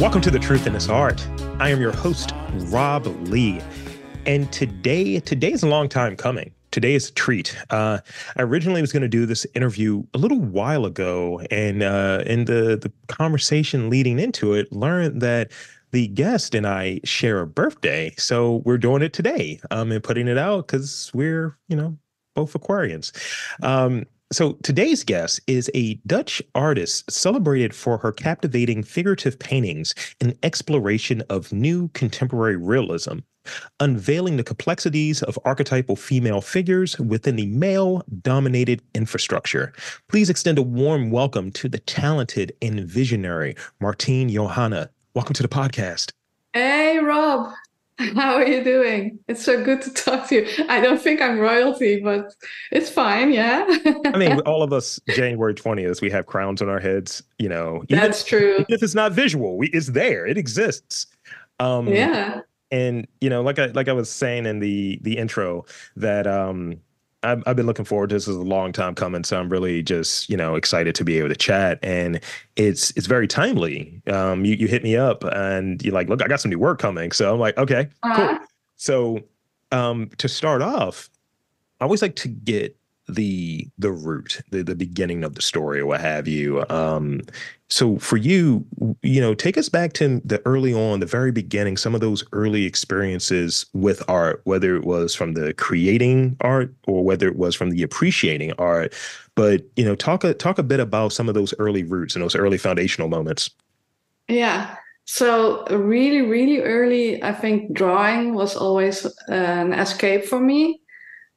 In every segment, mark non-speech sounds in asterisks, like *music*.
Welcome to The Truth in This Art. I am your host, Rob Lee. And today, today is a long time coming. Today is a treat. Uh, I originally was going to do this interview a little while ago, and uh, in the the conversation leading into it, learned that the guest and I share a birthday, so we're doing it today um, and putting it out because we're you know both Aquarians. Um, so today's guest is a Dutch artist celebrated for her captivating figurative paintings and exploration of new contemporary realism, unveiling the complexities of archetypal female figures within the male dominated infrastructure. Please extend a warm welcome to the talented and visionary Martine Johanna. Welcome to the podcast. Hey, Rob. *laughs* How are you doing? It's so good to talk to you. I don't think I'm royalty, but it's fine. Yeah. I mean, *laughs* all of us January 20th, we have crowns on our heads, you know. That's true. Even if it's not visual, we, it's there, it exists. Um, Yeah. and you know like i like i was saying in the the intro that um I've, I've been looking forward to this. Is a long time coming so i'm really just you know excited to be able to chat and it's it's very timely. Um you, you hit me up and you're like look i got some new work coming. So i'm like okay Uh-huh. cool so um to start off i always like to get the the root the, the beginning of the story or what have you um so for you you know take us back to the early on the very beginning some of those early experiences with art whether it was from the creating art or whether it was from the appreciating art but you know talk a talk a bit about some of those early roots and those early foundational moments Yeah. So really, really early, I think drawing was always an escape for me.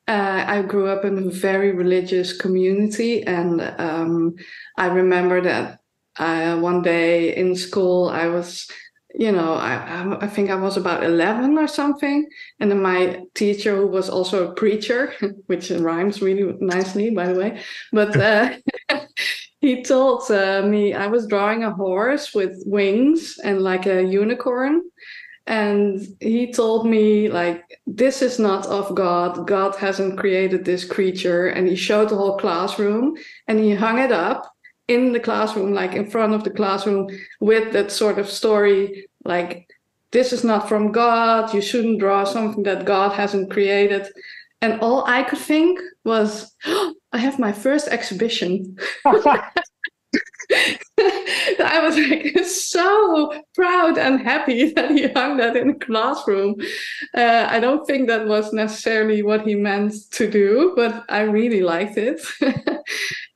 Uh, I grew up in a very religious community, and um, I remember that uh, one day in school I was, you know, I, I I think I was about eleven or something, and then my teacher, who was also a preacher, *laughs* which rhymes really nicely, by the way, but uh, *laughs* he told uh, me I was drawing a horse with wings and like a unicorn. And he told me, like, this is not of God. God hasn't created this creature. And he showed the whole classroom and he hung it up in the classroom, like in front of the classroom, with that sort of story, like, this is not from God. You shouldn't draw something that God hasn't created. And all I could think was, "Oh, *gasps* I have my first exhibition. *laughs* *laughs* *laughs* I was like *laughs* so proud and happy *laughs* that he hung that in the classroom. Uh, I don't think that was necessarily what he meant to do, but I really liked it.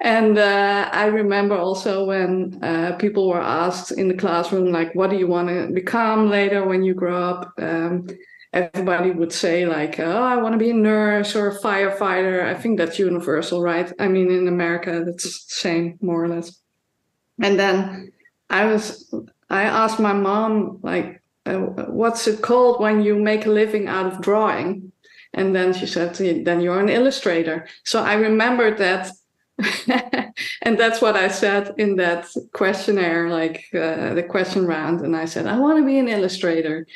and uh, I remember also when uh, people were asked in the classroom, like, what do you want to become later when you grow up? Um, everybody would say like oh i want to be a nurse or a firefighter i think that's universal right i mean in america that's the same more or less and then i was i asked my mom like uh, what's it called when you make a living out of drawing and then she said then you're an illustrator so i remembered that *laughs* and that's what i said in that questionnaire like uh, the question round and i said i want to be an illustrator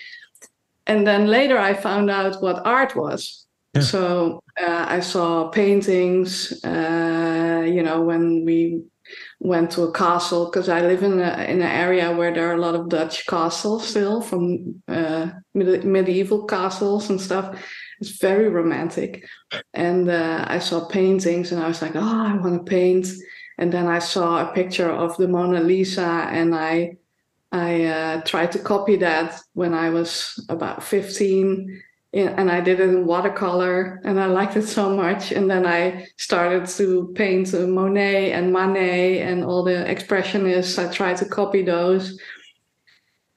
and then later I found out what art was. Yeah. So uh, I saw paintings. Uh, you know, when we went to a castle, because I live in a, in an area where there are a lot of Dutch castles still, from uh, medi- medieval castles and stuff. It's very romantic. And uh, I saw paintings, and I was like, oh, I want to paint. And then I saw a picture of the Mona Lisa, and I I uh, tried to copy that when I was about 15, in- and I did it in watercolor, and I liked it so much. And then I started to paint uh, Monet and Manet and all the expressionists. I tried to copy those.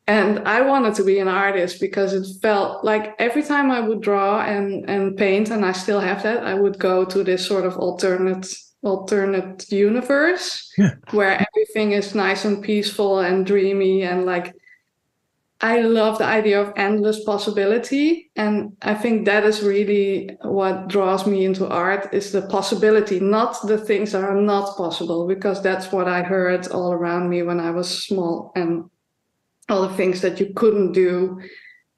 And I wanted to be an artist because it felt like every time I would draw and, and paint, and I still have that, I would go to this sort of alternate alternate universe Yeah. where everything is nice and peaceful and dreamy and like I love the idea of endless possibility and I think that is really what draws me into art is the possibility not the things that are not possible because that's what I heard all around me when I was small and all the things that you couldn't do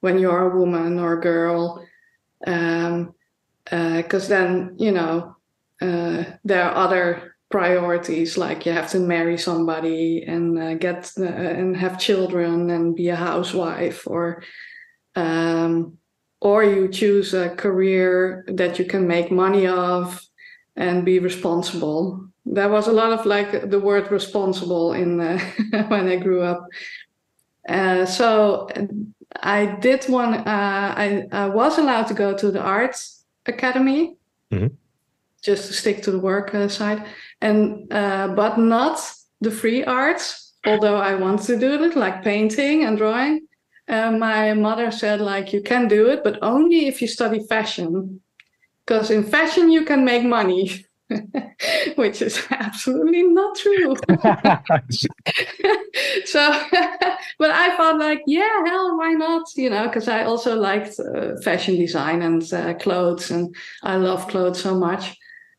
when you're a woman or a girl uh, because then you know uh, there are other priorities like you have to marry somebody and uh, get uh, and have children and be a housewife or um, or you choose a career that you can make money of and be responsible. There was a lot of like the word responsible in uh, *laughs* when i grew up. Uh, so i did one uh, I, I was allowed to go to the arts academy. Mhm. just to stick to the work uh, side and uh, but not the free arts although i want to do it like painting and drawing. Uh, my mother said like you can do it but only if you study fashion because in fashion you can make money *laughs* which is absolutely not true. *laughs* *laughs* So but i thought like yeah hell why not? You know because i also liked uh, fashion design and uh, clothes and i love clothes so much.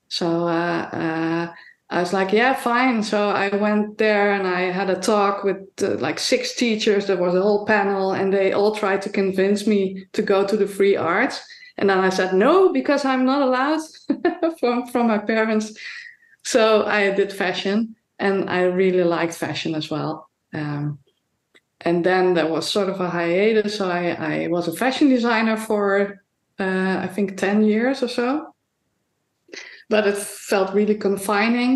So uh, uh, i was like yeah fine. So i went there and i had a talk with uh, like six teachers. There was a whole panel and they all tried to convince me to go to the free arts. And then i said no because i'm not allowed *laughs* from from my parents. So i did fashion and I really liked fashion as well. Um, and then there was sort of a hiatus. So I, I was a fashion designer for uh, I think ten years or so, but it felt really confining.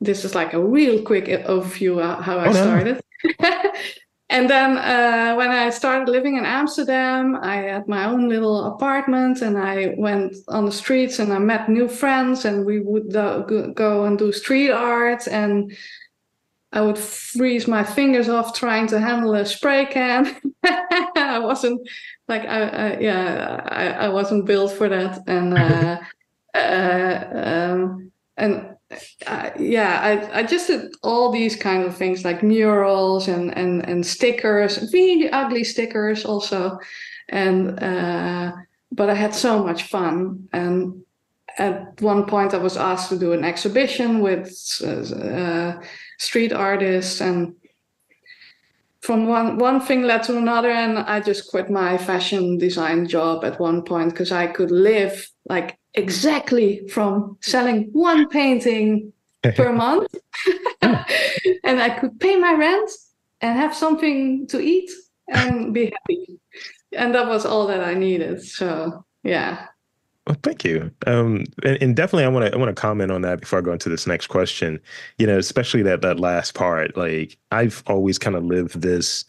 This is like a real quick overview of how I Oh, no. started. *laughs* and then uh, when I started living in Amsterdam, I had my own little apartment and I went on the streets and I met new friends and we would uh, go- go and do street art and I would freeze my fingers off trying to handle a spray can. *laughs* I wasn't like I, I yeah I, I wasn't built for that and uh, um, and uh, yeah I, I just did all these kind of things like murals and and and stickers really ugly stickers also. And uh, but I had so much fun. And at one point I was asked to do an exhibition with uh, street artists. And from one one thing led to another. And I just quit my fashion design job at one point because I could live like exactly from selling one painting per *laughs* month and I could pay my rent and have something to eat and be happy and that was all that I needed so yeah Well, thank you. Um, and, and definitely, I want to I want to comment on that before I go into this next question. You know, especially that that last part. Like, I've always kind of lived this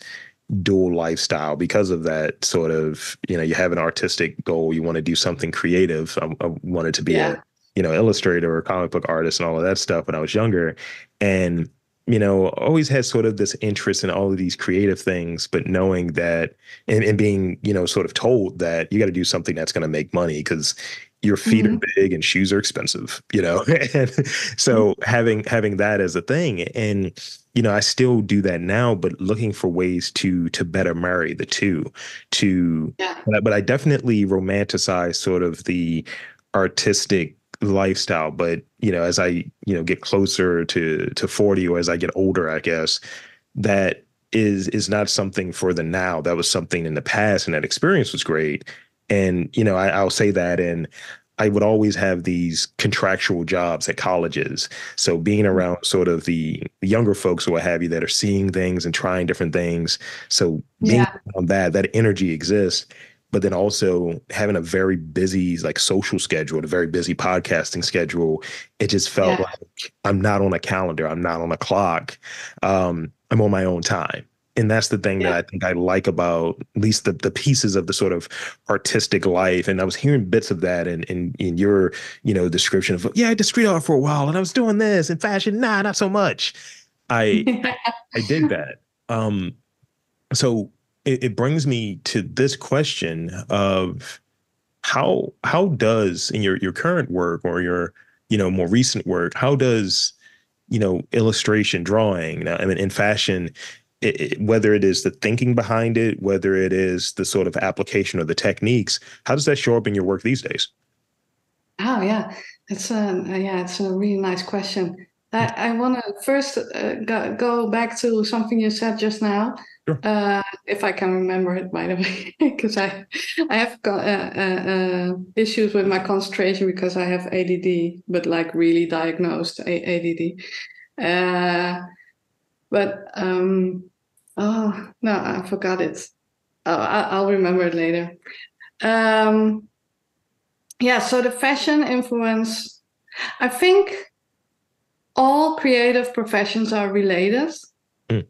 dual lifestyle because of that sort of. You know, you have an artistic goal, you want to do something creative. I, I wanted to be Yeah. a you know illustrator or comic book artist and all of that stuff when I was younger, and you know, always had sort of this interest in all of these creative things, but knowing that and, and being, you know, sort of told that you got to do something that's going to make money because your feet are mm-hmm. big and shoes are expensive, you know. *laughs* and so mm-hmm. having having that as a thing, and you know, I still do that now, but looking for ways to to better marry the two. To, Yeah. but, I- but I definitely romanticize sort of the artistic lifestyle but you know as i you know get closer to to 40 or as i get older i guess that is is not something for the now that was something in the past and that experience was great and you know I, i'll say that and i would always have these contractual jobs at colleges so being around sort of the younger folks or what have you that are seeing things and trying different things so being Yeah. on that that energy exists but then also having a very busy like social schedule, a very busy podcasting schedule. It just felt Yeah. like I'm not on a calendar, I'm not on a clock. Um, I'm on my own time. And that's the thing Yeah. that I think I like about at least the the pieces of the sort of artistic life. And I was hearing bits of that in in, in your, you know, description of yeah, I did street art for a while and I was doing this and fashion, nah, not so much. I *laughs* I did that. Um, so it, it brings me to this question of how how does in your your current work or your you know more recent work how does you know illustration drawing I mean in fashion it, it- whether it is the thinking behind it whether it is the sort of application or the techniques how does that show up in your work these days Oh yeah, it's a yeah, it's a really nice question. I, I want to first uh, go, go back to something you said just now. Sure. Uh, if I can remember it, by the way, *laughs* because I I have got uh, uh, uh, issues with my concentration because I have ADD, but like really diagnosed ADD. Uh, but um, oh no, I forgot it. Oh, I- I'll remember it later. Um, yeah, so the fashion influence, I think all creative professions are related. Mm.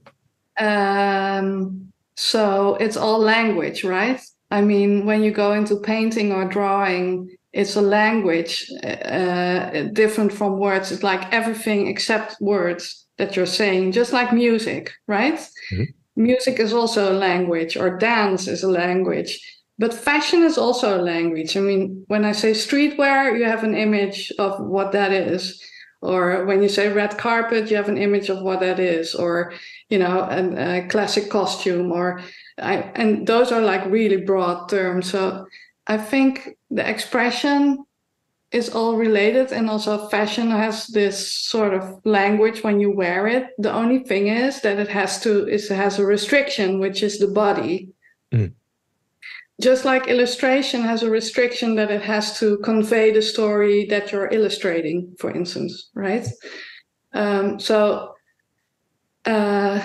Um, so it's all language, right? I mean, when you go into painting or drawing, it's a language uh, different from words. It's like everything except words that you're saying, just like music, right? Mhm. Music is also a language, or dance is a language. But fashion is also a language. I mean, when I say streetwear, you have an image of what that is. Or when you say red carpet, you have an image of what that is. Or, you know, an- a, classic costume. Or, I, and those are like really broad terms. So I think the expression is all related. And also, fashion has this sort of language when you wear it. The only thing is that it has to, is, it has a restriction, which is the body just like illustration has a restriction that it has to convey the story that you're illustrating, for instance, right? Um, so uh,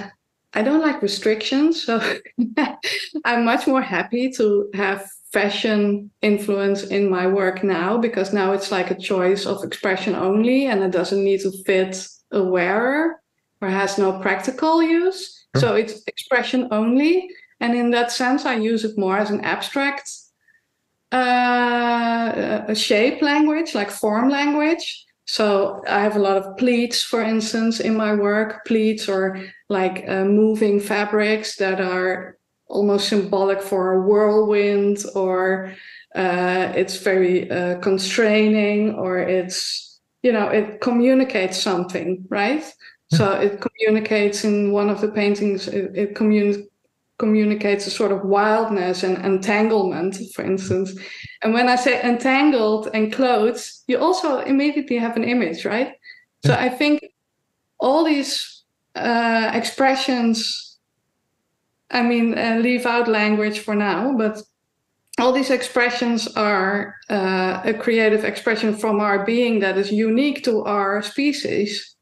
I don't like restrictions, so *laughs* I'm much more happy to have fashion influence in my work now because now it's like a choice of expression only and it doesn't need to fit a wearer or has no practical use. So it's expression only. And in that sense, I use it more as an abstract uh, a shape language, like form language. So I have a lot of pleats, for instance, in my work. Pleats or like uh, moving fabrics that are almost symbolic for a whirlwind, or uh, it's very uh, constraining, or it's you know it communicates something, right? So it communicates in one of the paintings. It, it communicates communicates a sort of wildness and entanglement, for instance. And when I say entangled and clothes, you also immediately have an image, right? So I think all these uh, expressions, I mean, uh, leave out language for now, but all these expressions are uh, a creative expression from our being that is unique to our species.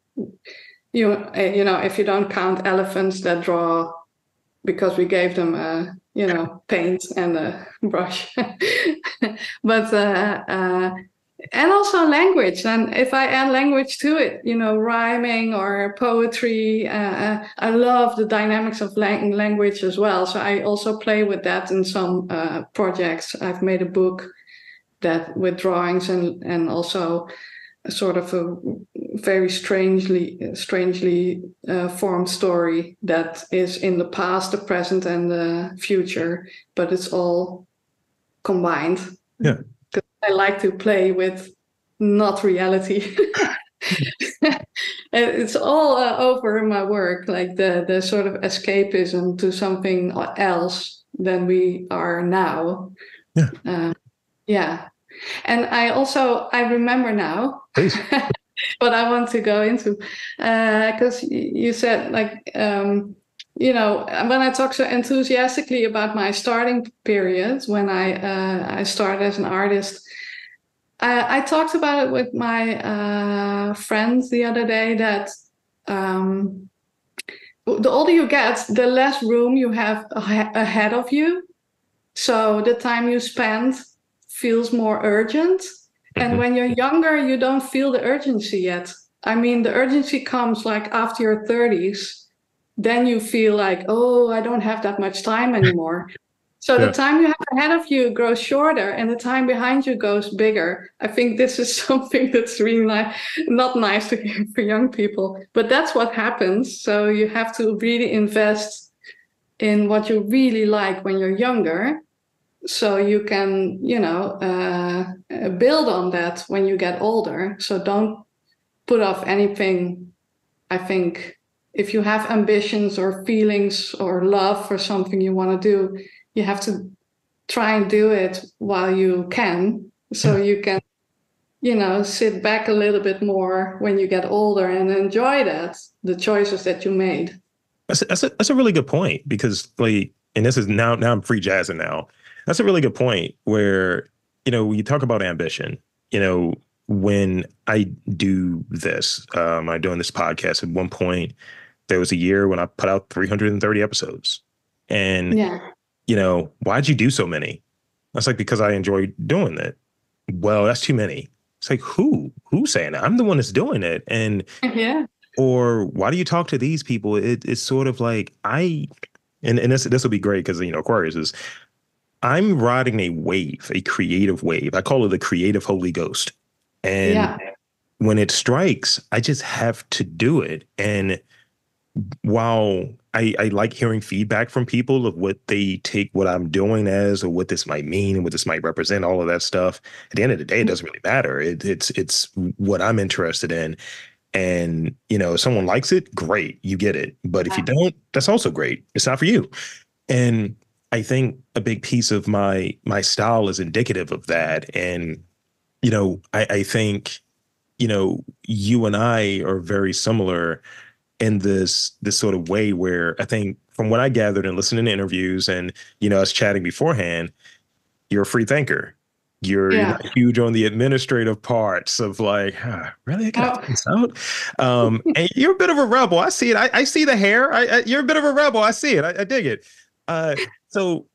You, uh, you know, if you don't count elephants that draw because we gave them a you know paint and a brush *laughs* but uh, uh, and also language. And if i add language to it you know rhyming or poetry uh, i love the dynamics of lang- language as well. So i also play with that in some uh, projects. I've made a book that with drawings and and also sort of a very strangely strangely uh, formed story that is in the past the present and the future but it's all combined. Yeah. I like to play with not reality *laughs* it's all uh, over in my work like the the sort of escapism to something else than we are now Yeah. uh, yeah and i also i remember now Please. *laughs* what I want to go into because you said like um, you know when I talk so enthusiastically about my starting period when I uh, I started as an artist. I, I talked about it with my uh, friends the other day that um, the older you get, the less room you have ahe- ahead of you. So the time you spend feels more urgent. And Mhm. when you're younger, you don't feel the urgency yet. I mean, the urgency comes like after your 30s. Then you feel like, oh, I don't have that much time anymore. So Yeah. the time you have ahead of you grows shorter and the time behind you goes bigger. I think this is *laughs* something that's really ni- not nice to hear for young people, but that's what happens. So you have to really invest in what you really like when you're younger so you can you know uh, uh, build on that when you get older so don't put off anything i think if you have ambitions or feelings or love for something you want to do you have to try and do it while you can so you can you know sit back a little bit more when you get older and enjoy that the choices that you made That's a, that's a, that's a really good point because like, and this is now now I'm free jazzing now. That's a really good point where you know when you talk about ambition, you know when I do this, um, I'm doing this podcast. At one point, there was a year when I put out 330 episodes, and Yeah. you know why'd you do so many? That's like because I enjoy doing it. Well, that's too many. It's like who who's saying that? I'm the one that's doing it, and *laughs* Yeah. or why do you talk to these people? It, it's sort of like I, and, and this this will be great because you know Aquarius is. I'm riding a wave, a creative wave. I call it the creative Holy Ghost, and Yeah. when it strikes, I just have to do it. And while I, I like hearing feedback from people of what they take what I'm doing as, or what this might mean, and what this might represent, all of that stuff. At the end of the day, it mm-hmm. doesn't really matter. It, it's it's what I'm interested in. And you know, if someone likes it, great, you get it. But if you don't, that's also great. It's not for you. And I think a big piece of my my style is indicative of that. And you know, I, I think, you know, you and I are very similar in this this sort of way where I think from what I gathered and listening to interviews and you know us chatting beforehand, you're a free thinker. You're, you're Yeah. huge on the administrative parts of like, huh, really, I gotta Oh. this out. Um, *laughs* and you're a bit of a rebel. I see it. I, I see the hair. I, I, you're a bit of a rebel. I see it. I, I dig it. Uh, so,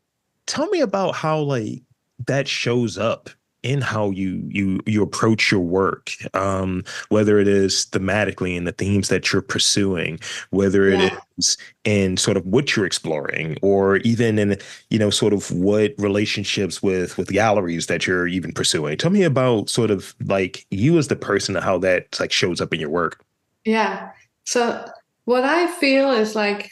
tell me about how like that shows up in how you you you approach your work um whether it is thematically in the themes that you're pursuing whether it Yeah. is in sort of what you're exploring or even in you know sort of what relationships with with galleries that you're even pursuing tell me about sort of like you as the person and how that like shows up in your work Yeah. So what I feel is like,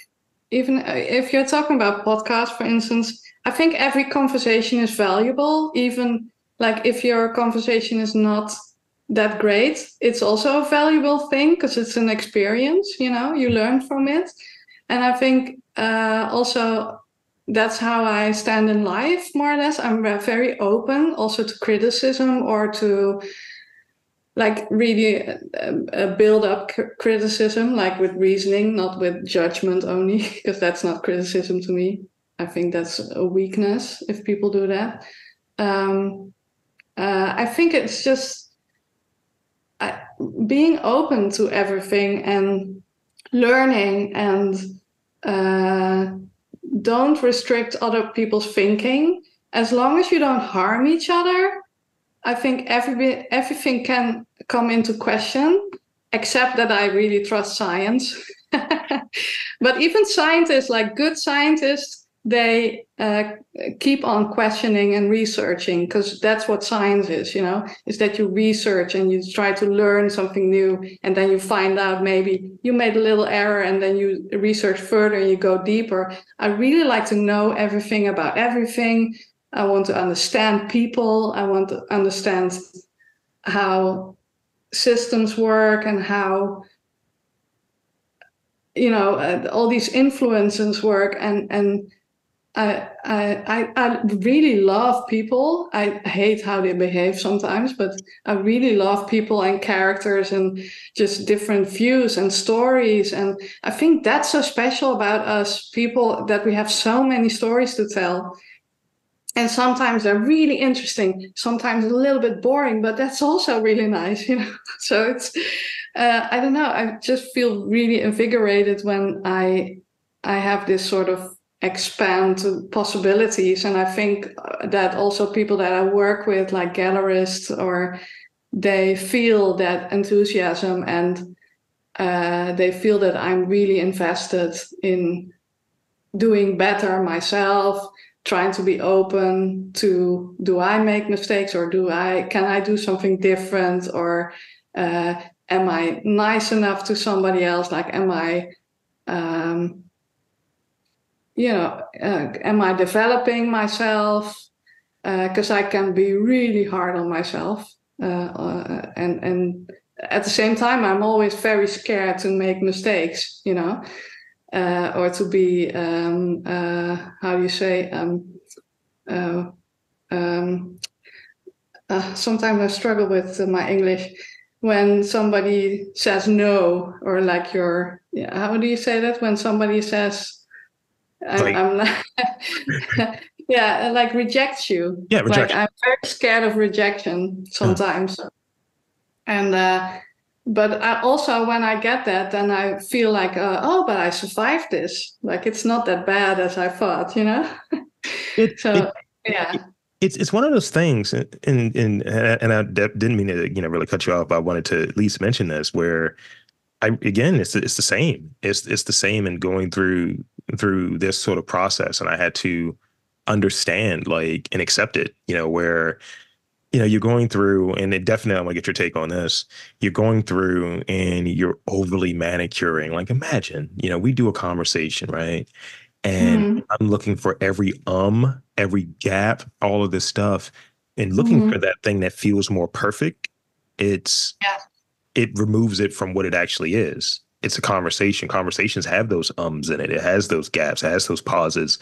even uh, if you're talking about podcasts, for instance, I think every conversation is valuable. Even like if your conversation is not that great, it's also a valuable thing because it's an experience. You know, you learn from it, and I think uh, also that's how I stand in life, more or less. I'm very open also to criticism or to like really uh, uh, build up criticism like with reasoning not with judgment only *laughs* because that's not criticism to me i think that's a weakness if people do that um, uh, i think it's just uh, being open to everything and learning and uh, don't restrict other people's thinking as long as you don't harm each other I think every, everything can come into question, except that I really trust science. *laughs* but even scientists, like good scientists, they uh, keep on questioning and researching because that's what science is, you know, is that you research and you try to learn something new and then you find out maybe you made a little error and then you research further and you go deeper. I really like to know everything about everything. I want to understand people. I want to understand how systems work and how you know uh, all these influences work and and I, I I really love people. I hate how they behave sometimes, but I really love people and characters and just different views and stories. And I think that's so special about us people that we have so many stories to tell and sometimes they're really interesting sometimes a little bit boring but that's also really nice *laughs* you know so it's uh, i don't know i just feel really invigorated when i i have this sort of expand possibilities. And i think that also people that i work with like gallerists or they feel that enthusiasm and uh, they feel that i'm really invested in doing better myself trying to be open to do i make mistakes or do i can i do something different? Or uh, am i nice enough to somebody else? Like am i um, you know uh, am i developing myself? Because i can be really hard on myself uh, uh, and and at the same time i'm always very scared to make mistakes you know uh, or to be um, uh, how do you say um, uh, um, uh, sometimes I struggle with uh, my English. When somebody says no or like you're yeah how do you say that? When somebody says I'm not *laughs* yeah like rejects you Yeah, like i'm very scared of rejection sometimes and uh but I also when i get that then i feel like uh, oh but i survived this like it's not that bad as i thought you know *laughs* It- so it- yeah it's it's one of those things, and and and, and I didn't mean to you know really cut you off. But I wanted to at least mention this where I again it's it's the same. It's it's the same in going through through this sort of process, and I had to understand like and accept it. You know where you know you're going through, and it definitely I want to get your take on this. You're going through and you're overly manicuring. Like imagine you know we do a conversation right. And Mhm. I'm looking for every um, every gap, all of this stuff, and looking Mhm. for that thing that feels more perfect. It's Yeah. it removes it from what it actually is. It's a conversation. Conversations have those ums in it. It has those gaps, it has those pauses.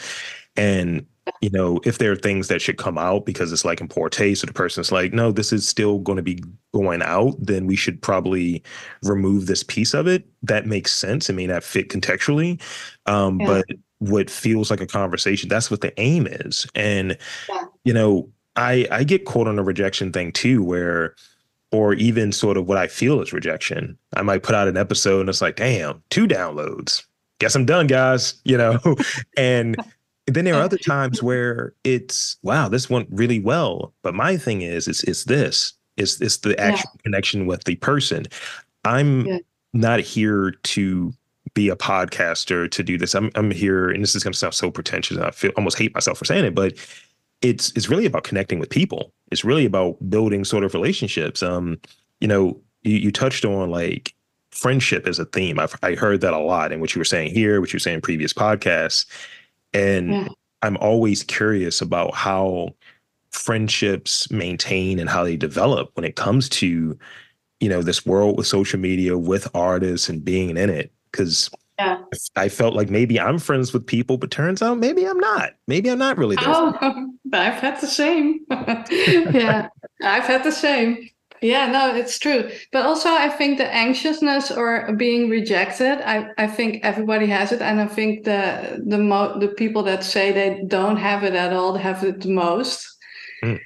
And you know, if there are things that should come out because it's like in poor taste, or the person's like, no, this is still going to be going out, then we should probably remove this piece of it. That makes sense. It may not fit contextually. Um, Yeah. but what feels like a conversation, that's what the aim is. And Yeah. you know, I I get caught on a rejection thing too, where or even sort of what I feel is rejection. I might put out an episode and it's like, damn, two downloads. Guess I'm done, guys. *laughs* You know, and then there are other times where it's wow, this went really well. But my thing is, it's it's this. It's it's the actual connection with the person. I'm Yeah. not here to be a podcaster to do this. I'm I'm here, and this is gonna sound so pretentious. and I feel almost hate myself for saying it, but it's it's really about connecting with people. It's really about building sort of relationships. Um, you know, you, you touched on like friendship as a theme. I've I heard that a lot in what you were saying here, what you were saying in previous podcasts. And Yeah. I'm always curious about how friendships maintain and how they develop when it comes to, you know, this world with social media, with artists and being in it. Cause Yeah. I felt like maybe I'm friends with people, but turns out maybe I'm not. Maybe I'm not really. Oh, *laughs* I've had the same. *laughs* yeah, I've had the same. Yeah, no, it's true. But also, I think the anxiousness or being rejected, I, I think everybody has it, and I think the the mo- the people that say they don't have it at all have it the most. Mm.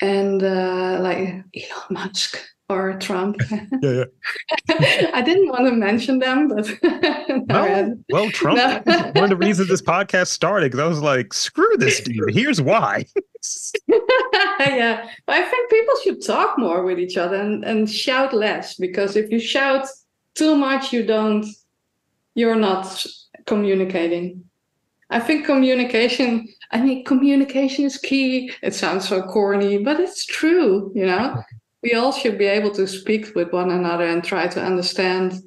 And uh, like Elon Musk or Trump, *laughs* yeah, yeah. *laughs* I didn't want to mention them, but *laughs* no, Well, Trump No. one of the reasons this podcast started because I was like, screw this dude. Here's why. yeah, but I think people should talk more with each other and, and shout less because if you shout too much, you don't, you're not communicating. I think communication, I mean, communication is key. It sounds so corny, but it's true, you know? We all should be able to speak with one another and try to understand.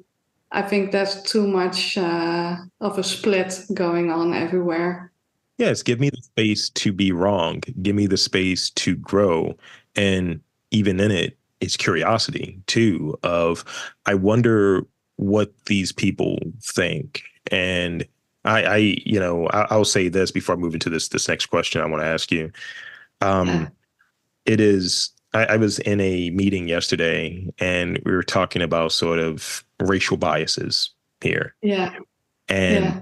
I think there's too much uh, of a split going on everywhere. yes, give me the space to be wrong. Give me the space to grow. And even in it, it's curiosity too of I wonder what these people think. And I, I you know, I, I'll say this before I move into this this next question I want to ask you. Um, Yeah. it is I, I was in a meeting yesterday and we were talking about sort of racial biases here. Yeah. And Yeah.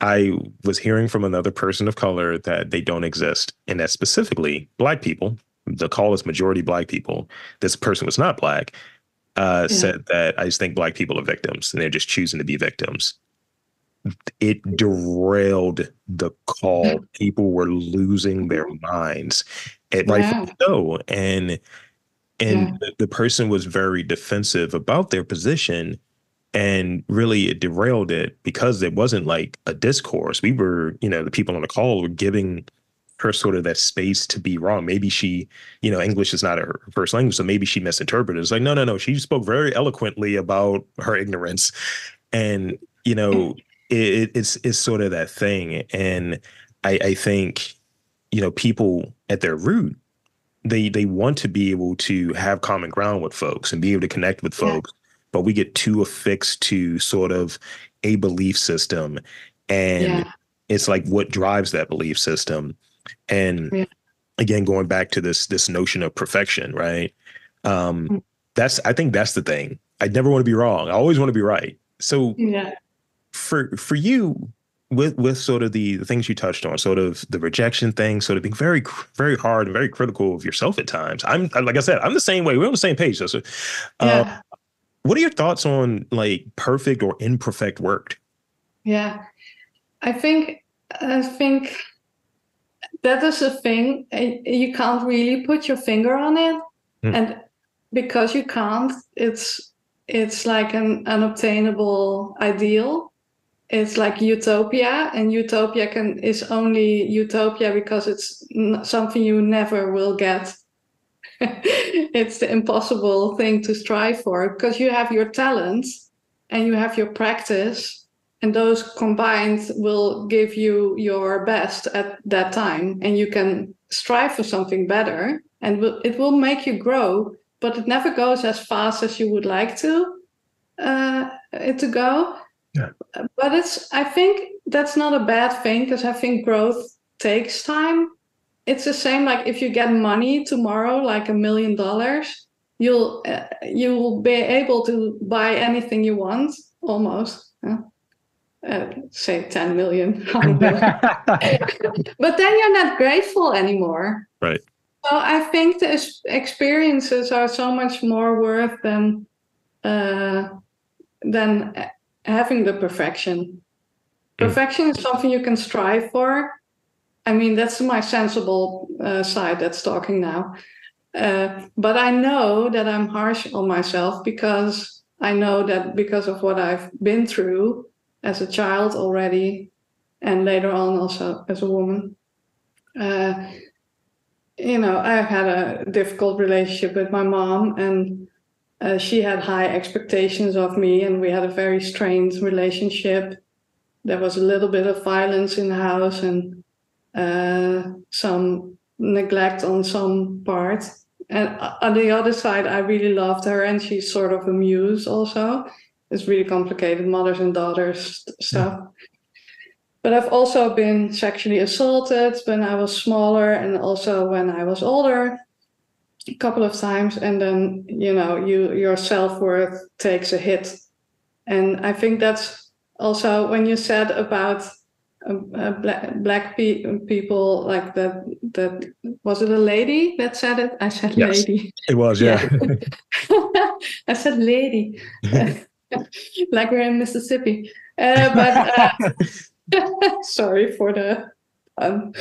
I was hearing from another person of color that they don't exist, and that specifically black people, the call is majority black people. This person was not black, uh, Yeah. said that I just think black people are victims and they're just choosing to be victims. It derailed the call. Mm-hmm. People were losing their minds. It rightfully so. And and Yeah. the, the person was very defensive about their position and really it derailed it because it wasn't like a discourse we were you know the people on the call were giving her sort of that space to be wrong maybe she you know english is not her first language so maybe she misinterpreted it's like no no no she spoke very eloquently about her ignorance and you know mm. It, it's it's sort of that thing and i i think you know people at their root they they want to be able to have common ground with folks and be able to connect with Yeah. folks but we get too affixed to sort of a belief system and Yeah. it's like what drives that belief system and Yeah. again going back to this this notion of perfection right um Mm. that's I think that's the thing. I never want to be wrong. I always want to be right. So Yeah. For for you with with sort of the, the things you touched on, sort of the rejection thing, sort of being very very hard and very critical of yourself at times. I'm like I said, I'm the same way. We're on the same page. So, so, uh, Yeah. what are your thoughts on like perfect or imperfect work? Yeah, I think I think that is a thing. You can't really put your finger on it, Hmm. and because you can't, it's it's like an unobtainable ideal. It's like utopia, and utopia can is only utopia because it's something you never will get. *laughs* it's the impossible thing to strive for because you have your talents and you have your practice and those combined will give you your best at that time and you can strive for something better and it will make you grow but it never goes as fast as you would like to uh, it to go Yeah. but it's i think that's not a bad thing because i think growth takes time it's the same like if you get money tomorrow like a million dollars you'll uh, you will be able to buy anything you want almost yeah. uh, say 10 million *laughs* 100 *laughs* million. but then you're not grateful anymore Right. so i think the experiences are so much more worth than uh, than uh, having the perfection Mm. perfection is something you can strive for i mean that's my sensible uh, side that's talking now uh, but I know that I'm harsh on myself because I know that because of what I've been through as a child already, and later on also as a woman. Uh, you know, I've had a difficult relationship with my mom, and uh, she had high expectations of me, and we had a very strained relationship. There was a little bit of violence in the house, and uh, some neglect on some part. And on the other side, I really loved her, and she's sort of a muse also. It's really complicated, mothers and daughters st- stuff. But I've also been sexually assaulted when I was smaller and also when I was older a couple of times. And then, you know, you your self-worth takes a hit. And I think that's also when you said about uh, uh, black, black pe- people like that that was it a lady that said it i said Yes. lady It was, yeah. *laughs* i said lady *laughs* like we're in mississippi uh, but uh, *laughs* sorry for the um,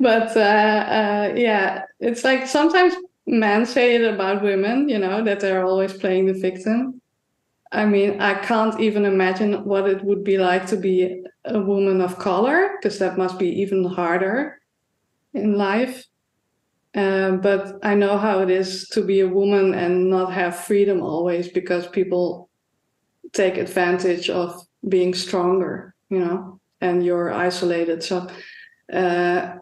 but uh, uh, yeah it's like sometimes men say it about women you know that they're always playing the victim I mean, I can't even imagine what it would be like to be a woman of color, because that must be even harder in life. Uh, but I know how it is to be a woman and not have freedom always because people take advantage of being stronger, you know, and you're isolated. So, uh,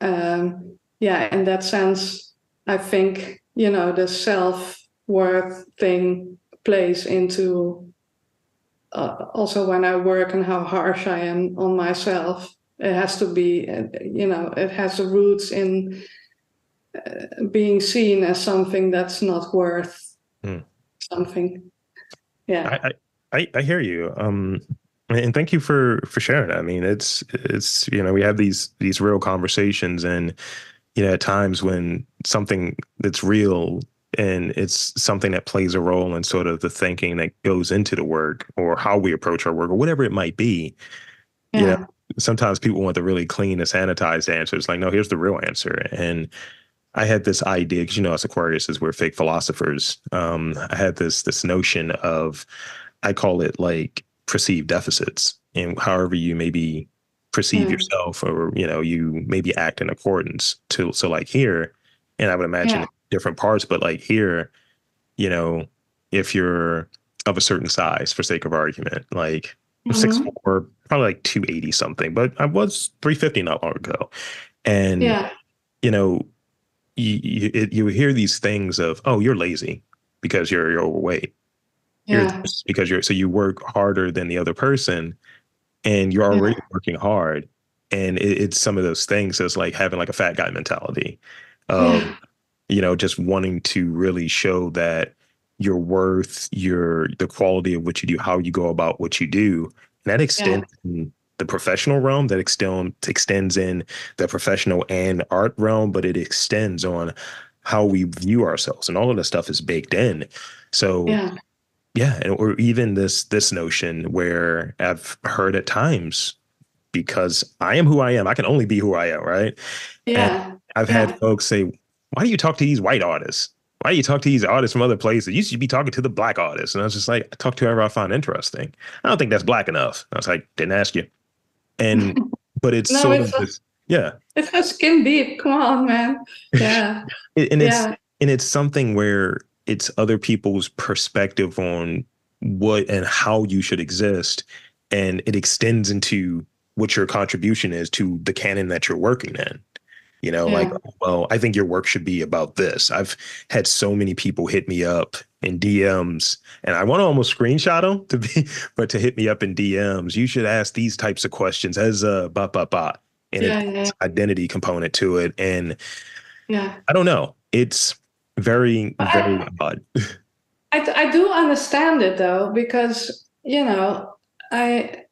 um, yeah, in that sense, I think, you know, the self worth thing plays into uh, also when I work and how harsh I am on myself. It has to be, uh, you know, it has the roots in uh, being seen as something that's not worth Hmm. something. Yeah. I, I, I- hear you. Um, and thank you for for sharing. I mean, it's it's you know we have these these real conversations, and you know at times when something that's real and it's something that plays a role in sort of the thinking that goes into the work or how we approach our work or whatever it might be. yeah. you know, sometimes people want the really clean and sanitized answers. Like, no, here's the real answer. And I had this idea because you know, us Aquariuses, we're fake philosophers. Um, I had this this notion of, I call it like perceived deficits, and however you maybe perceive Mm. yourself, or you know, you maybe act in accordance to. So, like here, and I would imagine Yeah. different parts, but like here, you know, if you're of a certain size, for sake of argument, like I'm six mm-hmm. four, probably like two eighty something, but I was three fifty not long ago, and Yeah. you know, you you, it, you hear these things of oh you're lazy because you're you're overweight, you're Yeah. because you're so you work harder than the other person, and you're Yeah. already working hard, and it, it's some of those things that's like having like a fat guy mentality, of Yeah. you know just wanting to really show that your worth, your the quality of what you do, how you go about what you do. And that extends yeah. in the professional realm, that extend extends in the professional and art realm, but it extends on how we view ourselves. And all of the stuff is baked in. So yeah. Yeah. Or even this this notion where I've heard at times because I am who I am, I can only be who I am, right? Yeah. And I've yeah. had folks say, Why do you talk to these white artists? why do you talk to these artists from other places? You should be talking to the black artists. And I was just like, I talk to whoever I find interesting. I don't think that's black enough. I was like, didn't ask you. And *laughs* but it's no, sort it's of a, this, yeah. It's a skin deep. Come on, man. *laughs* Yeah. and it's yeah. and it's something where it's other people's perspective on what and how you should exist. And it extends into what your contribution is to the canon that you're working in you know yeah. like well i think your work should be about this i've had so many people hit me up in dms and i want to almost screenshot them to be *laughs* but to hit me up in dms you should ask these types of questions as a ba ba ba and yeah, yeah. identity component to it and yeah i don't know it's very very I, odd *laughs* I, I do understand it though because you know i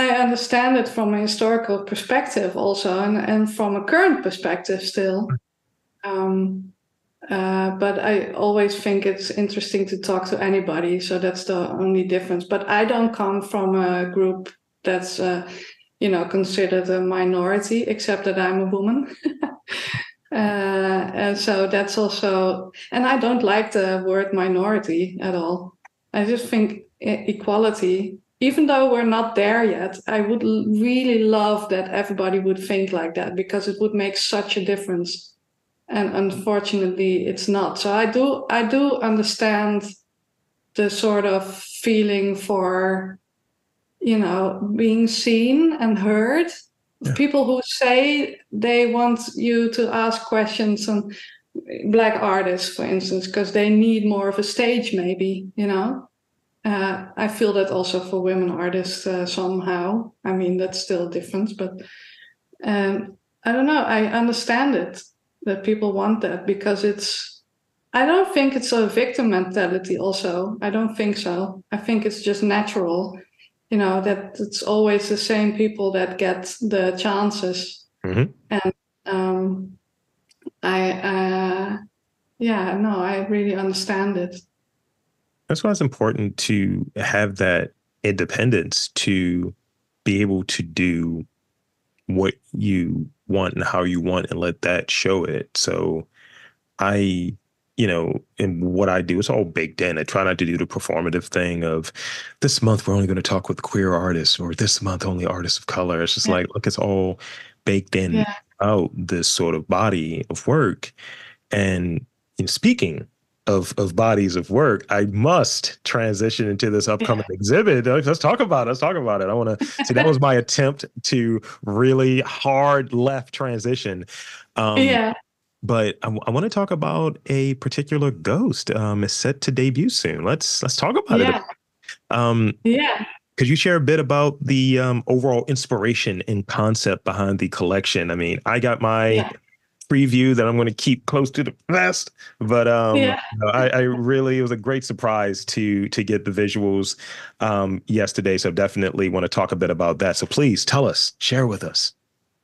I understand it from a historical perspective also, and, and from a current perspective still. Um, uh, but I always think it's interesting to talk to anybody, so that's the only difference. But I don't come from a group that's, uh, you know, considered a minority, except that I'm a woman. *laughs* uh, and so that's also, and I don't like the word minority at all. I just think equality even though we're not there yet, I would really love that everybody would think like that because it would make such a difference. And unfortunately, it's not. So I do, I do understand the sort of feeling for, you know, being seen and heard. Yeah. People who say they want you to ask questions and black artists, for instance, because they need more of a stage, maybe, you know uh, I feel that also for women artists uh, somehow. I mean, that's still a difference, but um, I don't know. I understand it that people want that because it's. I don't think it's a victim mentality. Also, I don't think so. I think it's just natural. You know that it's always the same people that get the chances, mm-hmm. and um, I, uh, yeah, no, I really understand it. That's why it's important to have that independence to be able to do what you want and how you want and let that show it. So I, you know, and what I do is all baked in. I try not to do the performative thing of this month we're only going to talk with queer artists or this month only artists of color. It's just yeah. like, look, it's all baked in yeah. out this sort of body of work. And in speaking of of bodies of work, I must transition into this upcoming yeah. *laughs* exhibit. Let's talk about it. Let's talk about it. I want to *laughs* see that was my attempt to really hard left transition. Um, yeah. But I, I want to talk about a particular ghost. Um, is set to debut soon. Let's let's talk about yeah. it. Um, yeah. Could you share a bit about the um, overall inspiration and concept behind the collection? I mean, I got my yeah preview that I'm going to keep close to the vest. But um, yeah. I, I, really it was a great surprise to to get the visuals um, yesterday. So definitely want to talk a bit about that. So please tell us, share with us.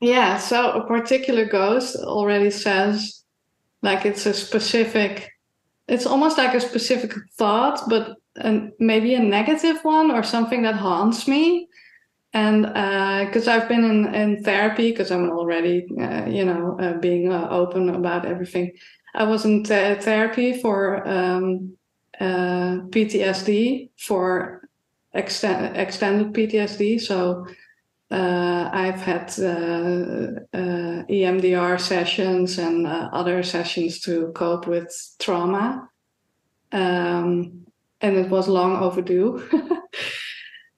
Yeah. So a particular ghost already says like it's a specific. It's almost like a specific thought, but and maybe a negative one or something that haunts me and because uh, I've been in, in therapy, because I'm already, uh, you know, uh, being uh, open about everything. I was in th- therapy for um, uh, PTSD, for extended PTSD. So uh, I've had EMDR sessions and other sessions to cope with trauma. Um, and it was long overdue. *laughs*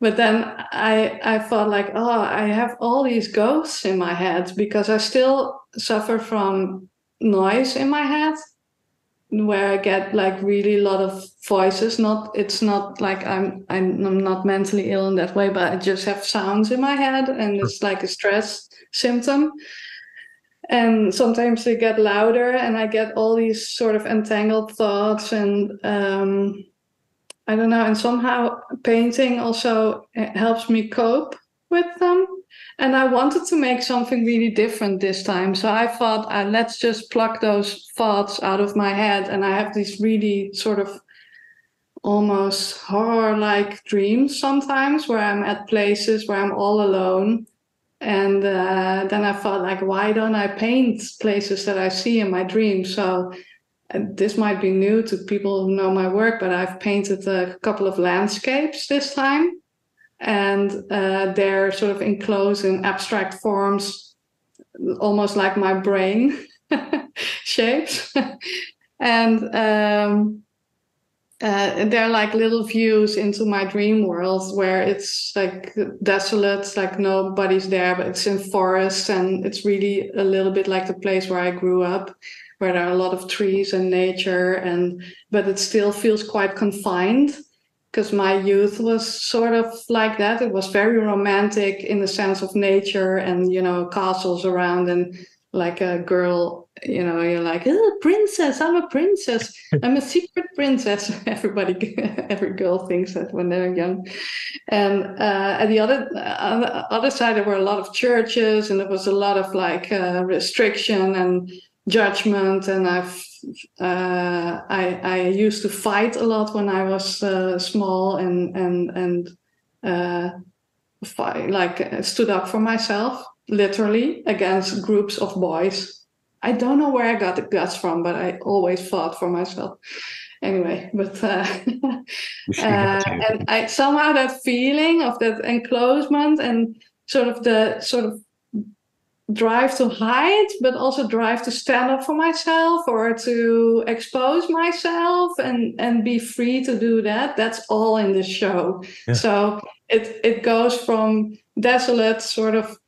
but then I I thought like, oh, I have all these ghosts in my head because I still suffer from noise in my head where I get like really a lot of voices. Not it's not like I'm I'm not mentally ill in that way, but I just have sounds in my head and it's like a stress symptom. and sometimes they get louder and i get all these sort of entangled thoughts and um, i don't know and somehow painting also eh, helps me cope with them. And i wanted to make something really different this time so i thought uh, let's just pluck those thoughts out of my head and i have these really sort of almost horror like dreams sometimes where i'm at places where i'm all alone. And uh, then i thought like why don't i paint places that i see in my dreams? So this might be new to people who know my work but i've painted a couple of landscapes this time. And uh, they're sort of enclosed in abstract forms almost like my brain *laughs* shapes. *laughs* And um, uh, they're like little views into my dream world where it's like desolate, like nobody's there, but it's in forest and it's really a little bit like the place where I grew up, where there are a lot of trees and nature, and but it still feels quite confined because my youth was sort of like that. It was very romantic in the sense of nature and you know castles around and like a girl you know you're like oh, princess i'm a princess. *laughs* I'm a secret princess. *laughs* Everybody every girl thinks that when they're young. And uh, at the other on the other side there were a lot of churches and there was a lot of like uh, restriction and judgment and i've uh, I, I used to fight a lot when I was uh, small and and and uh, fight, like stood up for myself literally against groups of boys I don't know where I got the guts from, but I always fought for myself. Anyway, but uh, *laughs* uh, and I somehow that feeling of that enclosement and sort of the sort of drive to hide, but also drive to stand up for myself or to expose myself and and be free to do that. That's all in the show. Yeah. So it it goes from desolate, sort of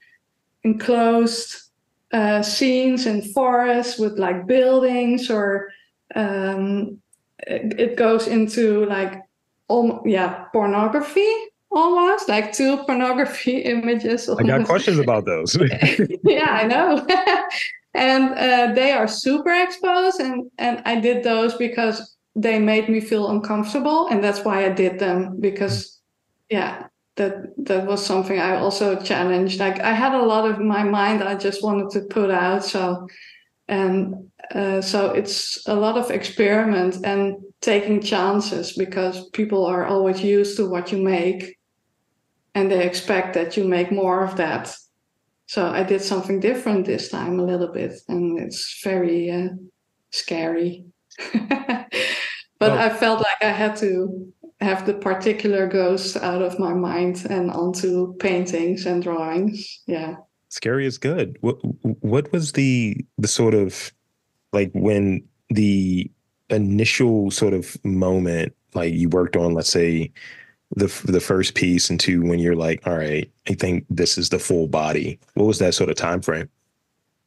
enclosed uh, scenes in forests with like buildings or um, it, it, goes into like um, yeah pornography almost like two pornography *laughs* images i got questions about those *laughs* yeah i know *laughs* and uh, they are super exposed and and i did those because they made me feel uncomfortable and that's why i did them because yeah that that was something I also challenged. Like I had a lot of my mind I just wanted to put out. So and uh, so it's a lot of experiment and taking chances because people are always used to what you make and they expect that you make more of that. So I did something different this time a little bit and it's very uh, scary. *laughs* but I felt like I had to have the particular ghost out of my mind and onto paintings and drawings. Yeah. Scary is good. What what was the the sort of like when the initial sort of moment like you worked on let's say the the first piece into when you're like all right I think this is the full body. What was that sort of time frame?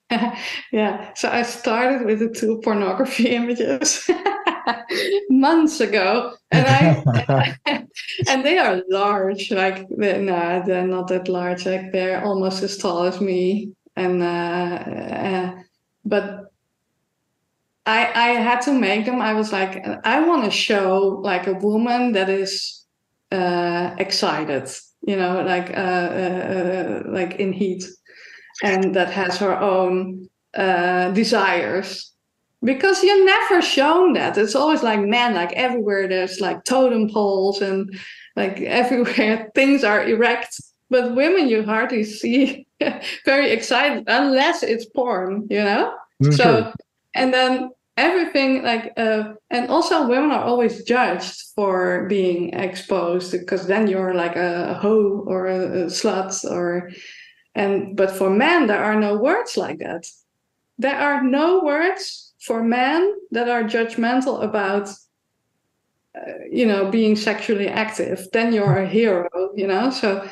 *laughs* yeah. So I started with the two pornography *laughs* images. *laughs* months ago, and I and they are large. Like they're, no, they're not that large. Like they're almost as tall as me, and uh, uh, but I I had to make them. I was like, I want to show like a woman that is uh, excited, you know, like uh, uh, uh like in heat, and that has her own uh, desires. Because you're never shown that. It's always like man like everywhere there's like totem poles and like *laughs* everywhere things are erect. But women you hardly see *laughs* very excited unless it's porn you know? Mm-hmm. so and then everything like uh, and also women are always judged for being exposed because then you're like a hoe or a, a slut or and but for men there are no words like that. There are no words for men that are judgmental about uh, you know being sexually active. Then you're a hero you know so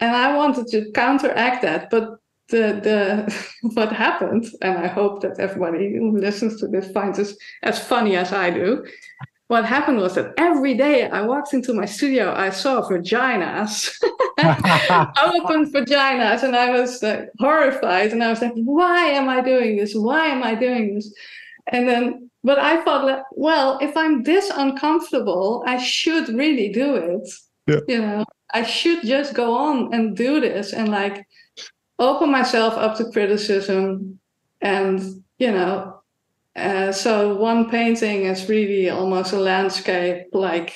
and i wanted to counteract that but the the *laughs* what happened and i hope that everybody who listens to this finds this as funny as i do what happened was that every day I walked into my studio, I saw vaginas, *laughs* *laughs* open vaginas, and I was like horrified. And I was like, why am I doing this? Why am I doing this? And then, but I thought, like, well, if I'm this uncomfortable, I should really do it. Yeah. You know, I should just go on and do this and like open myself up to criticism and, you know, uh, so one painting is really almost a landscape, like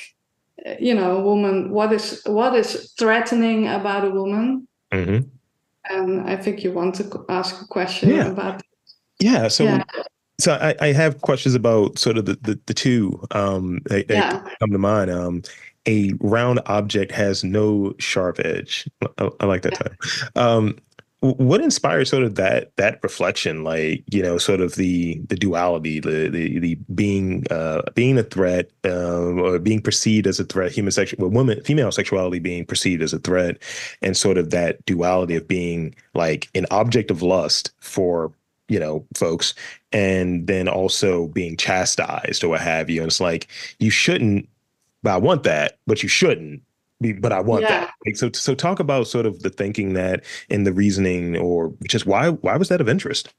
you know, a woman. What is what is threatening about a woman? hmm And I think you want to ask a question Yeah. about. Yeah. So, Yeah. so I, I have questions about sort of the the, the two um, that, that Yeah. come to mind. Um, a round object has no sharp edge. I, I like that title. Um, wh- what inspired sort of that that reflection, like you know, sort of the the duality, the the, the being uh, being a threat um, or being perceived as a threat, human sexual, well, female sexuality being perceived as a threat, and sort of that duality of being like an object of lust for you know folks and then also being chastised or what have you. And it's like you shouldn't i want that but you shouldn't but i want Yeah. that like, so so talk about sort of the thinking that and the reasoning or just why why was that of interest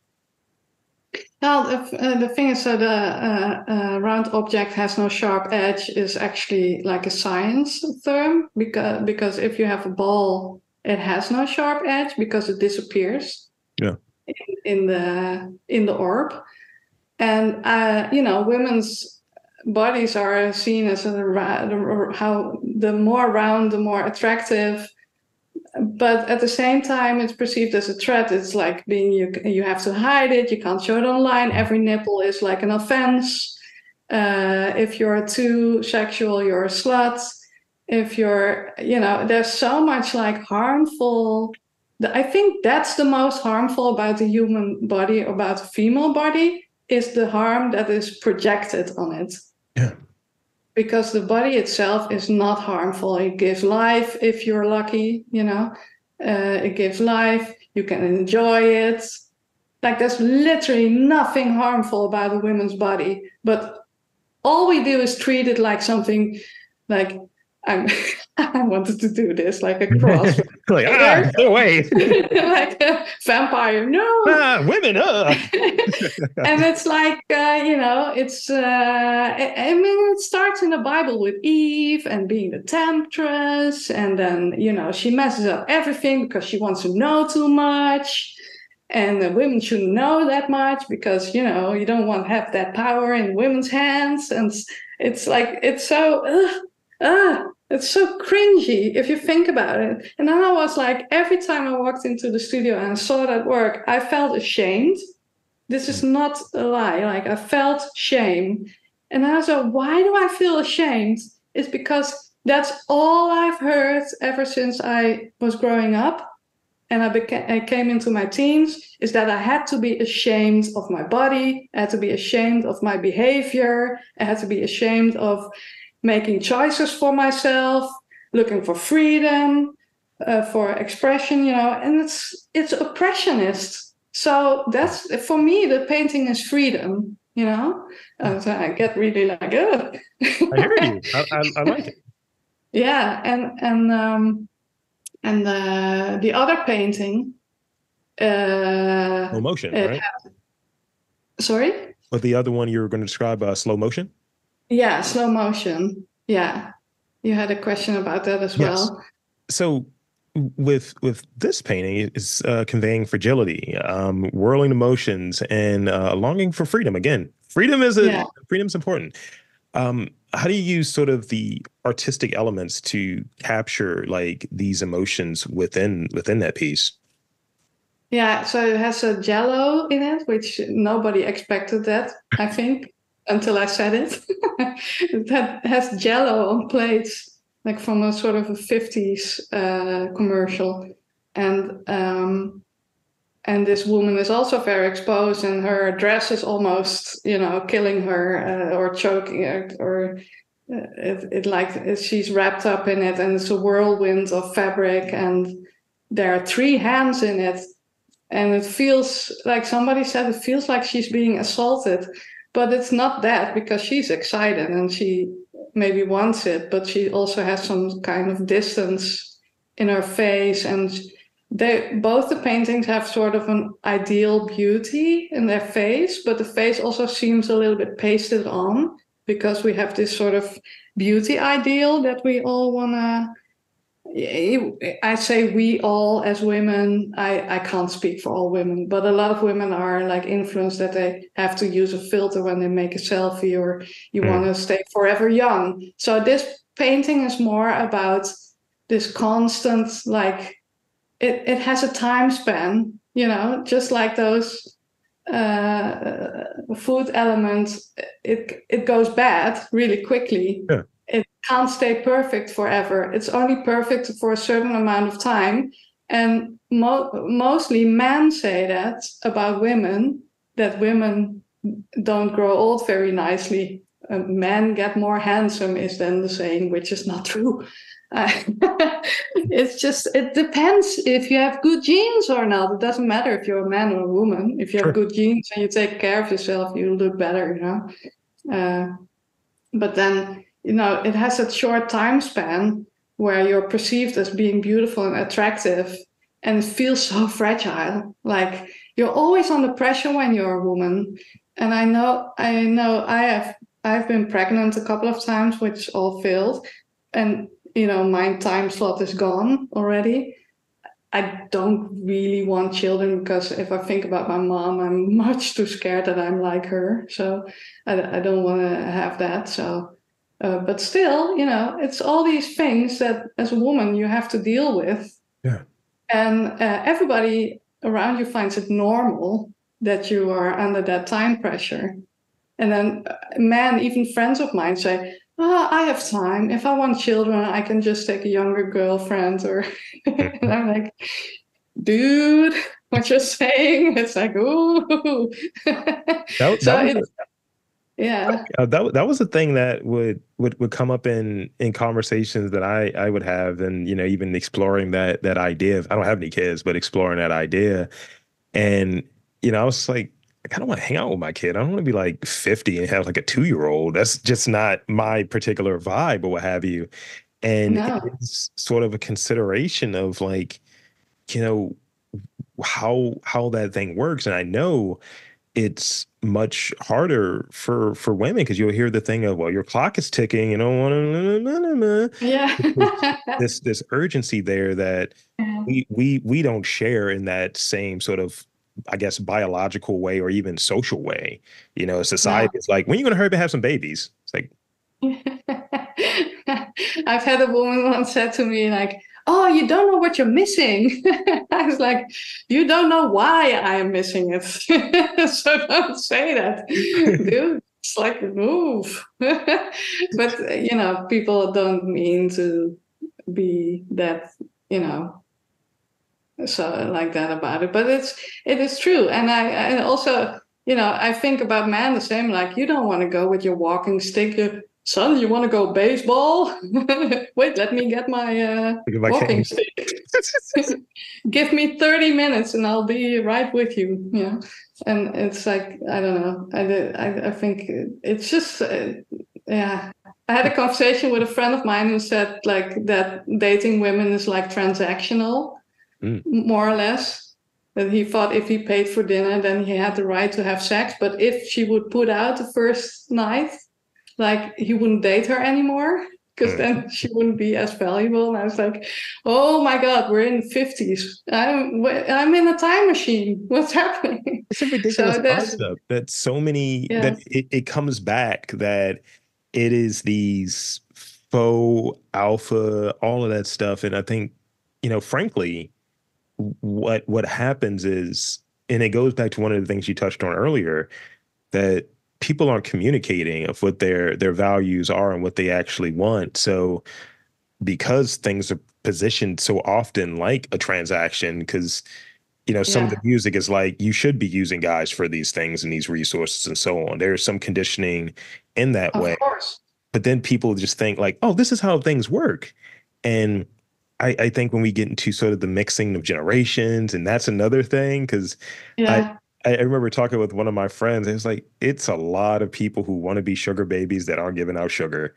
Well, the, uh, the thing is that a, a, a round object has no sharp edge is actually like a science term because because if you have a ball, it has no sharp edge because it disappears. Yeah. In, in the in the orb, and uh, you know, women's bodies are seen as a how the more round, the more attractive. But at the same time it's perceived as a threat. It's like being you you have to hide it. You can't show it online. Every nipple is like an offense. Uh, if you're too sexual you're a slut. If you're you know there's so much like harmful. I think that's the most harmful about the human body about the female body is the harm that is projected on it Yeah. because the body itself is not harmful. It gives life if you're lucky, you know. Uh, it gives life. You can enjoy it. Like there's literally nothing harmful about a woman's body, but all we do is treat it like something like I'm. *laughs* I wanted to do this like a *laughs* cross, like ah no way *laughs* like a vampire. No, ah, women uh. and it's like uh, you know it's uh, I, I mean it starts in the bible with eve and being the temptress and then you know she messes up everything because she wants to know too much and the women shouldn't know that much because you know you don't want to have that power in women's hands and it's, it's like it's so ugh, ah it's so cringy if you think about it and then i was like every time i walked into the studio and I saw that work i felt ashamed this is mm. not a lie. Like I felt shame. And I was like, why do I feel ashamed? It's because that's all I've heard ever since I was growing up. And I became I came into my teens, is that I had to be ashamed of my body, I had to be ashamed of my behavior, I had to be ashamed of making choices for myself, looking for freedom, uh, for expression, you know, and it's it's oppressionist. So that's for me, the painting is freedom, you know. And so I get really like, Ugh. i hear you I, I, I like it *laughs* yeah, and and um, and uh, the other painting, uh, slow motion right sorry, but the other one you were going to describe uh, slow motion yeah, slow motion. Yeah, you had a question about that as Yes. well. so with with this painting is uh, conveying fragility um whirling emotions and uh longing for freedom again freedom is a Yeah. freedom's important um how do you use sort of the artistic elements to capture like these emotions within within that piece Yeah, so it has a jello in it, which nobody expected that, I think, until I said it. *laughs* that has jello on plates, like from a sort of a 50s uh, commercial. And um, and this woman is also very exposed, and her dress is almost, you know, killing her uh, or choking her, or uh, it, it like she's wrapped up in it, and it's a whirlwind of fabric, and there are three hands in it and it feels like somebody said it feels like she's being assaulted but it's not that because she's excited and she maybe wants it, but she also has some kind of distance in her face. And they both the paintings have sort of an ideal beauty in their face, but the face also seems a little bit pasted on because we have this sort of beauty ideal that we all want to I say we all as women, I, I can't speak for all women, but a lot of women are like influenced that they have to use a filter when they make a selfie or you mm. want to stay forever young. So this painting is more about this constant, like, it, it has a time span, you know, just like those uh, food elements, it, it goes bad really quickly. Yeah can't stay perfect forever. It's only perfect for a certain amount of time. And mo- mostly men say that about women, that women don't grow old very nicely. Uh, men get more handsome, is then the saying, which is not true. Uh, *laughs* it's just, it depends if you have good genes or not. It doesn't matter if you're a man or a woman. If you have good genes and you take care of yourself, you look better, you know. Uh, but then you know, it has a short time span where you're perceived as being beautiful and attractive and feels so *laughs* fragile. Like you're always under pressure when you're a woman. And I know, I know I have, I've been pregnant a couple of times, which all failed. And, you know, my time slot is gone already. I don't really want children because if I think about my mom, I'm *laughs* much too scared that I'm like her. So I, I don't want to have that. So uh, but still, you know, it's all these things that as a woman you have to deal with. Yeah. And uh, everybody around you finds it normal that you are under that time pressure. And then uh, men, even friends of mine say, oh, I have time. If I want children, I can just take a younger girlfriend. Or *laughs* and I'm like, dude, what you're saying? It's like, ooh. that, that *laughs* so was, yeah uh, that that was a thing that would would would come up in in conversations that I I would have and you know even exploring that that idea of I don't have any kids but exploring that idea and you know I was like I kind of want to hang out with my kid. I don't want to be like 50 and have like a two year old. That's just not my particular vibe or what have you. And no. it's sort of a consideration of like, you know, how how that thing works. And I know it's much harder for for women because you'll hear the thing of well your clock is ticking you don't want to yeah *laughs* this this urgency there that yeah. we we we don't share in that same sort of I guess biological way or even social way you know society yeah. is like when are you gonna hurry up and have some babies it's like *laughs* I've had a woman *laughs* once said to me like oh, you don't know what you're missing. *laughs* I was like, you don't know why I am missing it. *laughs* so don't say that, *laughs* dude. It's like move. but you know, people don't mean to be that, you know, so like that about it. But it's it is true. And I, I also, you know, I think about man the same, like you don't want to go with your walking stick, son, you want to go baseball? *laughs* Wait, let me get my, uh, walking stick. *laughs* Give me 30 minutes and I'll be right with you. Yeah. And it's like, I don't know. I, I, I think it's just, uh, yeah. I had a conversation with a friend of mine who said like that dating women is like transactional, mm. more or less. That he thought if he paid for dinner, then he had the right to have sex. But if she would put out the first night, like he wouldn't date her anymore because mm. then she wouldn't be as valuable. And I was like, oh my God, we're in the 50s. I'm, I'm in a time machine. *laughs* What's happening? It's a ridiculous so concept that so many, yeah. that it, it comes back that it is these faux alpha, all of that stuff. And I think, you know, frankly, what what happens is, and it goes back to one of the things you touched on earlier, that people aren't communicating of what their their values are and what they actually want. So because things are positioned so often like a transaction, because you know, some yeah. of the music is like you should be using guys for these things and these resources and so on. There's some conditioning in that of way. Course. But then people just think like, oh, this is how things work. And I, I think when we get into sort of the mixing of generations, and that's another thing, because yeah. I, remember talking with one of my friends. It was like it's a lot of people who want to be sugar babies that aren't giving out sugar.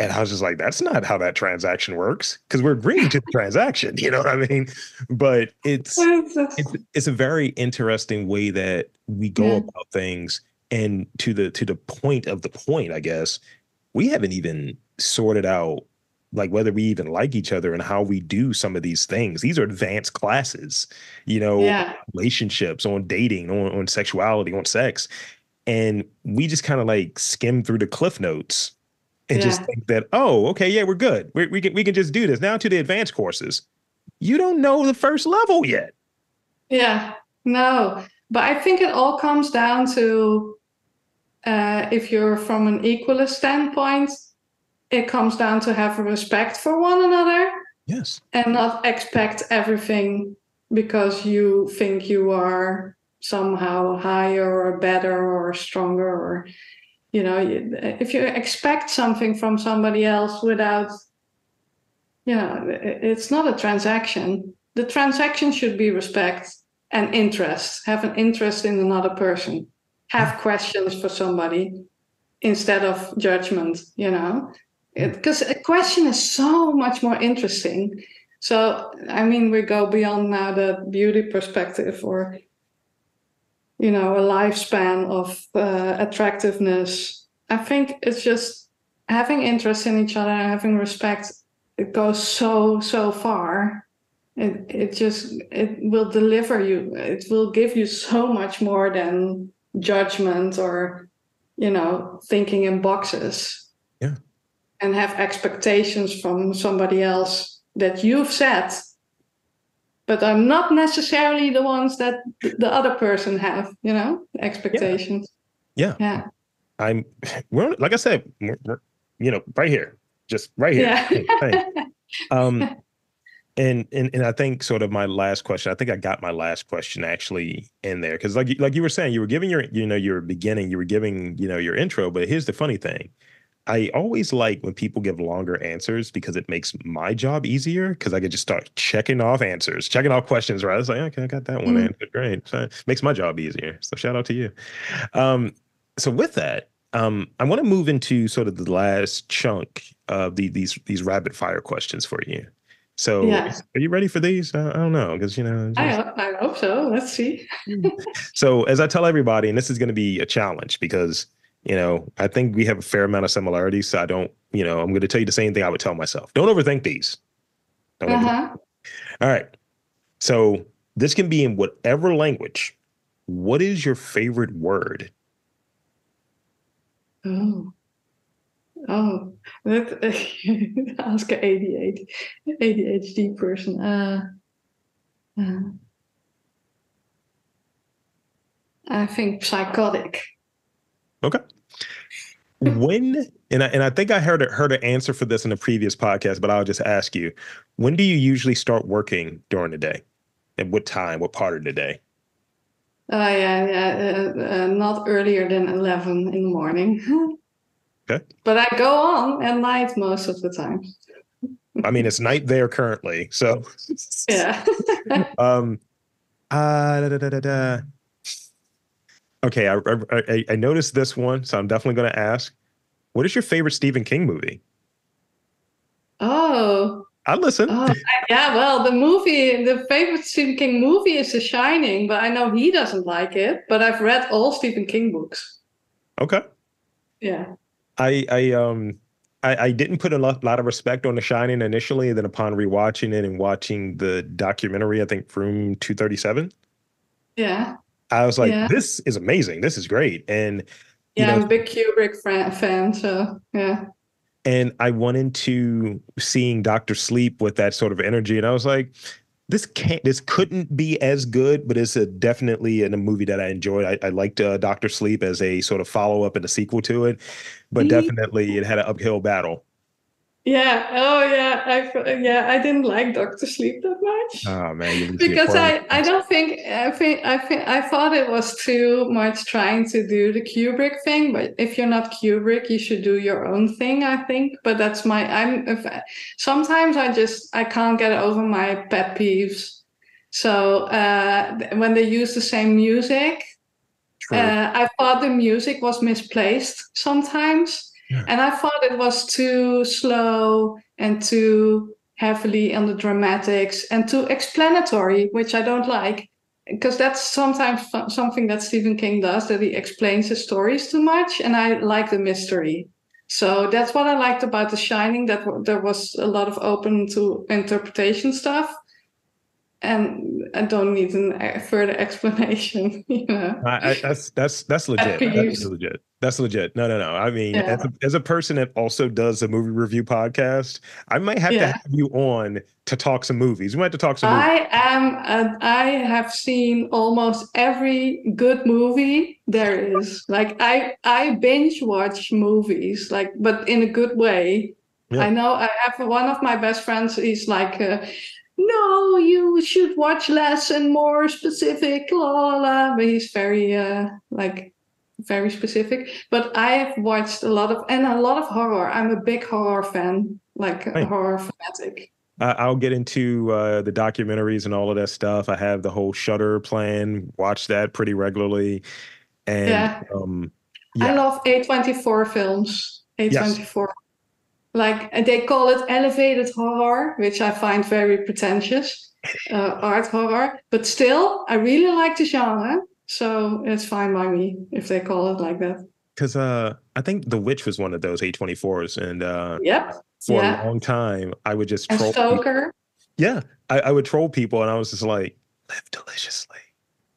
And I was just like, that's not how that transaction works because we're agreeing to the transaction. *laughs* You know what I mean? But it's it's, it's a very interesting way that we go Yeah. about things. And to the to the point of the point, I guess we haven't even sorted out like whether we even like each other and how we do some of these things. These are advanced classes, you know, yeah, relationships, on dating, on, on sexuality, on sex. And we just kind of like skim through the cliff notes and just think that, oh, okay, yeah, we're good. We, we can we can just do this. Now to the advanced courses. You don't know the first level yet. yeah. No, but I think it all comes down to uh, if you're from an equalist standpoint, it comes down to have respect for one another Yes. and not expect everything because you think you are somehow higher or better or stronger or you know if you expect something from somebody else without you know it's not a transaction. The transaction should be respect and interest. Have an interest in another person. Have questions for somebody instead of judgment you know because a question is so much more interesting. So i mean we go beyond now the beauty perspective or you know a lifespan of uh, attractiveness. I think it's just having interest in each other and having respect it goes so so far. It, it just it will deliver you it will give you so much more than judgment or you know thinking in boxes. And have expectations from somebody else that you've set but are not necessarily the ones that the other person have you know expectations Yeah. yeah I'm we're like I said, we're, we're, you know, right here. Just right here. yeah Hey. *laughs* Um and, and and I think sort of my last question. I think I got my last question actually in there because like like you were saying, you were giving your you know your beginning, you were giving you know your intro. But here's the funny thing: I always like when people give longer answers because it makes my job easier because I could just start checking off answers, checking off questions. Right? It's like okay, I got that one Mm. answered. Great, so it makes my job easier. So shout out to you. Um, so with that, um, I want to move into sort of the last chunk of the, these these rapid fire questions for you. So, Yeah. are you ready for these? I, I don't know because you know. I, just- ho- I hope so let's see *laughs* so, as I tell everybody, and this is going to be a challenge because you know I think we have a fair amount of similarities. So I don't, you know, I'm going to tell you the same thing I would tell myself. Don't overthink these. Don't uh-huh. All right. So this can be in whatever language. What is your favorite word? Oh, oh, that *laughs* ask an ADHD, ADHD person. Uh, uh, I think psychotic. Okay. when and I, and I think I heard a, heard an answer for this in a previous podcast, but I'll just ask you: When do you usually start working during the day? At what time? What part of the day? Uh, yeah, yeah, uh, uh, not earlier than eleven in the morning. *laughs* Okay. But I go on at night most of the time. I mean, it's night there currently, so *laughs* Yeah. *laughs* um, uh, da, da, da, da, da. Okay, I, I I- noticed this one, so I'm definitely going to ask. What is your favorite Stephen King movie? oh, I listen. oh, yeah. Well, the movie, the favorite Stephen King movie is The Shining, but I know he doesn't like it. But I've read all Stephen King books. Okay. Yeah. I I um I, I didn't put a lot, lot of respect on The Shining initially, and then upon rewatching it and watching the documentary, I think Room Two Thirty Seven, Yeah. I was like, Yeah. this is amazing. This is great, and You Yeah, know- I'm a big Kubrick fan, fan so yeah. and I went into seeing Doctor Sleep with that sort of energy, and I was like, this can't, this couldn't be as good, but it's a definitely in a movie that I enjoyed. I, I liked uh, Doctor Sleep as a sort of follow up and a sequel to it, but definitely it had an uphill battle. Yeah. Oh yeah. I yeah. I didn't like Doctor Sleep that much. Oh man, you lose the because I, I don't think I think I think I thought it was too much trying to do the Kubrick thing. But if you're not Kubrick, you should do your own thing. I think. But that's my I'm. If I, sometimes I just I can't get over my pet peeves. So uh, when they use the same music, Uh, I thought the music was misplaced sometimes, And I thought it was too slow and too heavily on the dramatics and too explanatory, which I don't like. Because that's sometimes something that Stephen King does, that he explains his stories too much, and I like the mystery. So that's what I liked about The Shining. That there was a lot of open to interpretation stuff, and I don't need a further explanation. *laughs* You know. I, I, that's that's that's legit. That's legit. That's legit. No, no, no. I mean, Yeah. as, a, as a person that also does a movie review podcast, I might have to have you on to talk some movies. We might have to talk some movies. I am. uh, I have seen almost every good movie there is. Like I, I binge watch movies, like but in a good way. Yeah. I know I have one of my best friends. He's like, uh, no, you should watch less and more specific. La la la. But he's very uh, like very specific. But I have watched a lot of and a lot of horror. I'm a big horror fan, like Right. horror fanatic. I'll get into uh, the documentaries and all of that stuff. I have the whole Shudder plan. Watch that pretty regularly, and Yeah. um, I love A24 films. A24. Like and they call it elevated horror, which I find very pretentious, *laughs* uh, art horror. But still, I really like the genre. So it's fine by me if they call it like that. because uh, I think The Witch was one of those A24s, and uh, Yep. for Yeah. a long time I would just troll. people. Stoker. Yeah, I, I would troll people, and I was just like, "Live deliciously."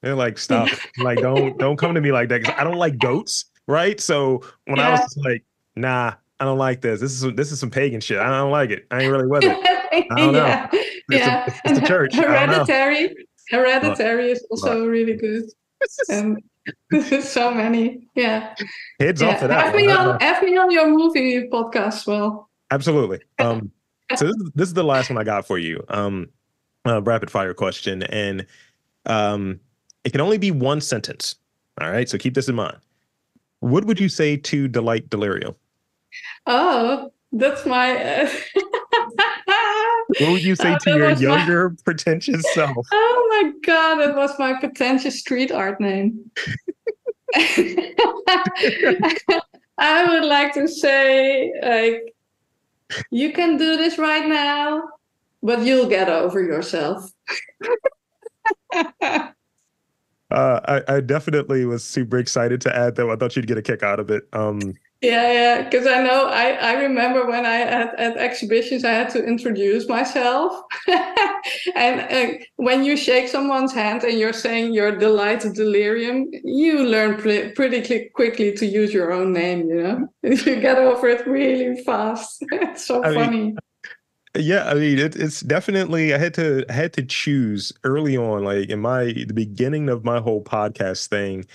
They're like, "Stop! *laughs* like, don't don't come to me like that." 'cause I don't like goats, right? So when I was like, "Nah, I don't like this. This is this is some pagan shit. I don't like it. I ain't really with it." *laughs* I don't yeah. know. Yeah. It's the- it's the church. I don't know. Hereditary. Hereditary is also really good. And *laughs* *laughs* so many. Yeah. Heads yeah. off of that. Have one. me on have me on your movie podcast as well. Absolutely. Um, so this is, this is the last one I got for you. Um, rapid fire question, and um, it can only be one sentence. All right, so keep this in mind. What would you say to Delight Delirio? Oh, that's my. Uh... What would you say Oh, to your was my- younger, pretentious self? *laughs* Oh my god, that was my pretentious street art name. *laughs* I would like to say, like, you can do this right now, but you'll get over yourself. *laughs* Uh, I, I definitely was super excited to add that. I thought you'd get a kick out of it. Um, Yeah, yeah, because I know I, I remember when I at, at exhibitions I had to introduce myself, *laughs* and uh, when you shake someone's hand and you're saying you're delighted delirium, you learn pre- pretty quickly to use your own name. You know, *laughs* you get over it really fast. *laughs* it's so I mean, funny. Yeah, I mean it, it's definitely I had to I had to choose early on, like in my the beginning of my whole podcast thing.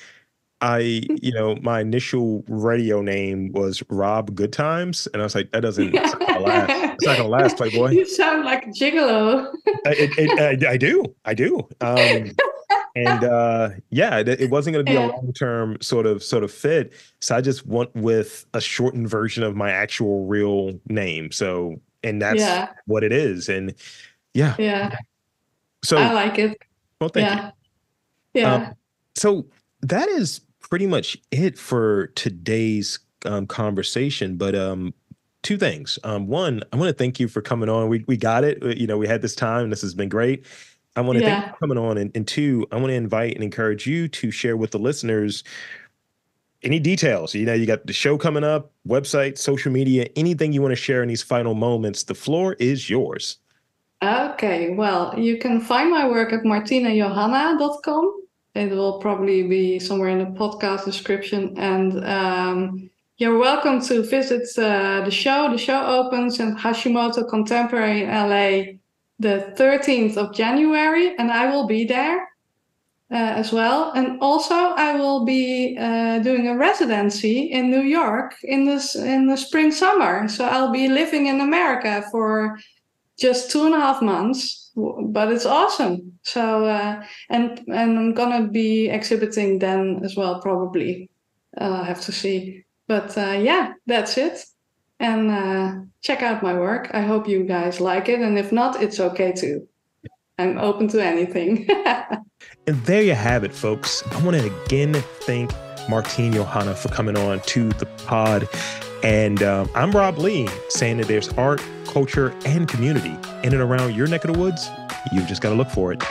I, you know, my initial radio name was Rob Good Times, and I was like, that doesn't it's not gonna last. It's not gonna last, Playboy. *laughs* you sound like a gigolo. *laughs* I, it, it, I, I do, I do. Um, and uh, yeah, it, it wasn't going to be Yeah. a long term sort of sort of fit. So I just went with a shortened version of my actual real name. So and that's yeah, what it is. And yeah, yeah, so I like it. well, thank you. yeah, yeah. Um, So that is pretty much it for today's um, conversation. But um, two things. Um, one, I want to thank you for coming on. We we got it. Uh, You know, we had this time. And this has been great. I want to thank you for coming on. And, and two, I want to invite and encourage you to share with the listeners any details. You know, you got the show coming up, website, social media, anything you want to share in these final moments. The floor is yours. Okay, well, you can find my work at martinejohanna.com. It will probably be somewhere in the podcast description. And um, you're welcome to visit uh, the show. The show opens in Hashimoto Contemporary in LA the 13th of January, and I will be there uh, as well. And also, I will be uh, doing a residency in New York in this in the spring summer. So I'll be living in America for just two and a half months, but it's awesome. So uh, and and I'm gonna be exhibiting then as well, probably. Uh, I have to see, but uh, yeah, that's it. And uh, check out my work. I hope you guys like it, and if not, it's okay too. I'm open to anything. *laughs* and there you have it, folks. I want to again thank Martine Johanna for coming on to the pod. And um, I'm Rob Lee saying that there's art, culture, and community in and around your neck of the woods. You've just got to look for it.